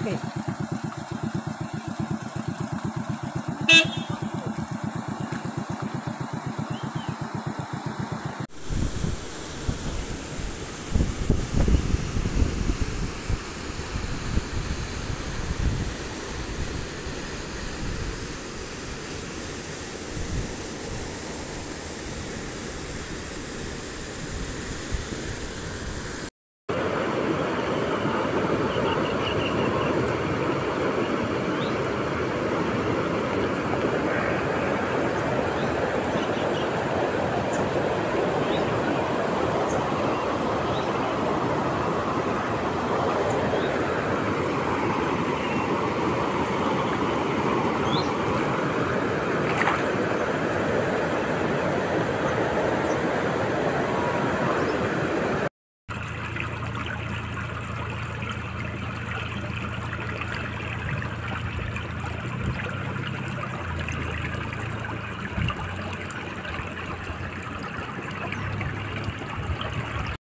Okay.